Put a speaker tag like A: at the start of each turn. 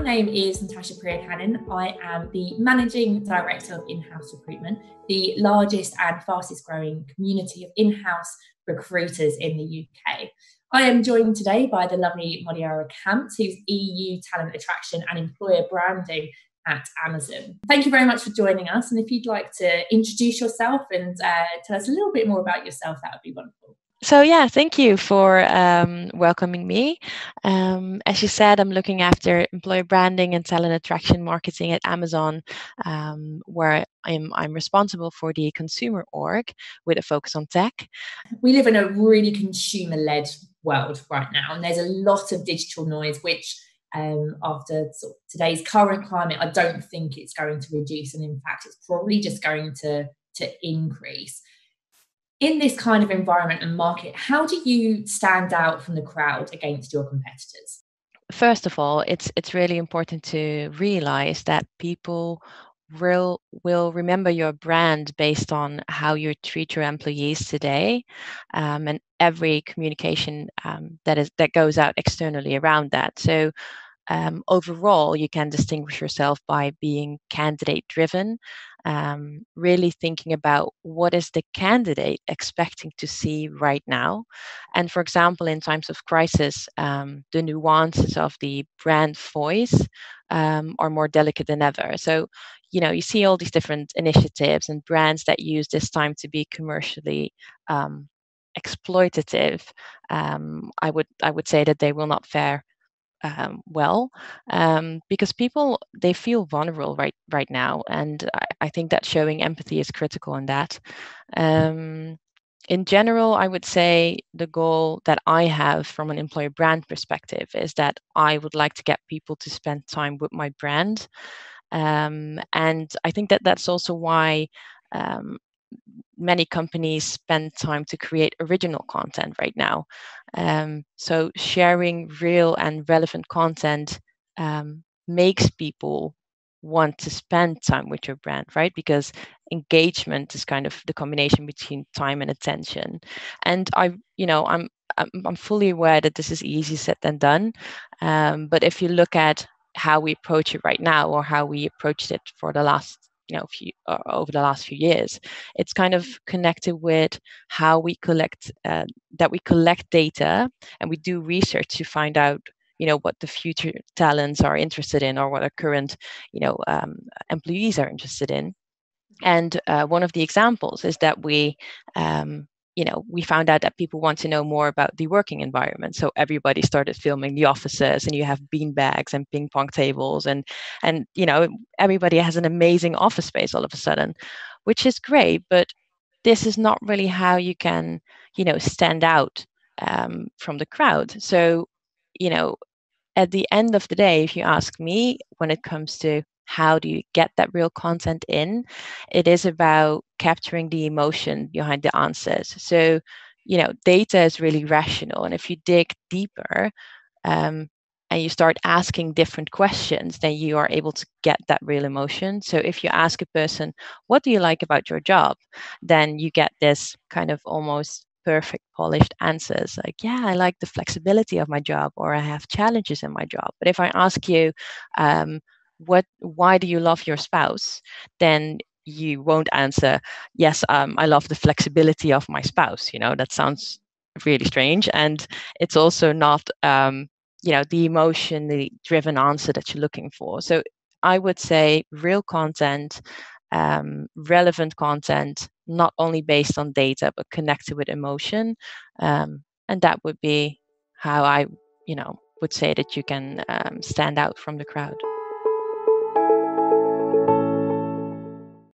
A: name is Natasha Priyakannan. I am the Managing Director of In House Recruitment, the largest and fastest growing community of in house recruiters in the UK. I am joined today by the lovely Modiara Kamps, who's EU Talent Attraction and Employer Branding at Amazon. Thank you very much for joining us. And if you'd like to introduce yourself and uh, tell us a little bit more about yourself, that would be wonderful.
B: So yeah, thank you for um, welcoming me. Um, as you said, I'm looking after employer branding and talent attraction marketing at Amazon, um, where I'm I'm responsible for the consumer org with a focus on tech.
A: We live in a really consumer-led world right now, and there's a lot of digital noise, which um, after sort of today's current climate, I don't think it's going to reduce, and in fact, it's probably just going to to increase in this kind of environment and market, how do you stand out from the crowd against your competitors?
B: First of all, it's it's really important to realize that people will will remember your brand based on how you treat your employees today um, and every communication um, that is that goes out externally around that so um, overall you can distinguish yourself by being candidate driven um, really thinking about what is the candidate expecting to see right now. And for example in times of crisis um, the nuances of the brand voice um, are more delicate than ever. So you know you see all these different initiatives and brands that use this time to be commercially um, exploitative um, i would i would say that they will not fare um, well um, because people they feel vulnerable right right now and I, I, think that showing empathy is critical in that. Um, in general i would say the goal that i have from an employer brand perspective is that i would like to get people to spend time with my brand. Um, and i think that that's also why um, many companies spend time to create original content right now. Um, so sharing real and relevant content um, makes people want to spend time with your brand, right? Because engagement is kind of the combination between time and attention. And I, you know, I'm I'm, fully aware that this is easy said than done. Um, but if you look at how we approach it right now, or how we approached it for the last you know few, uh, over the last few years. It's kind of connected with how we collect uh, that we collect data and we do research to find out you know what the future talents are interested in or what our current you know um, employees are interested in. And uh, one of the examples is that we um, you know, we found out that people want to know more about the working environment. So everybody started filming the offices, and you have bean bags and ping pong tables, and and you know, everybody has an amazing office space all of a sudden, which is great. But this is not really how you can, you know, stand out um, from the crowd. So, you know, at the end of the day, if you ask me, when it comes to how do you get that real content in it is about capturing the emotion behind the answers. So you know data is really rational and if you dig deeper um, and you start asking different questions then you are able to get that real emotion. So if you ask a person what do you like about your job? then you get this kind of almost perfect polished answers like yeah i like the flexibility of my job or i have challenges in my job. But if i ask you um, what why do you love your spouse? then you won't answer yes um, i love the flexibility of my spouse you know that sounds really strange. And it's also not um, you know the emotionally driven answer that you're looking for. So i would say real content um, relevant content not only based on data but connected with emotion. Um, and that would be how i you know would say that you can um, stand out from the crowd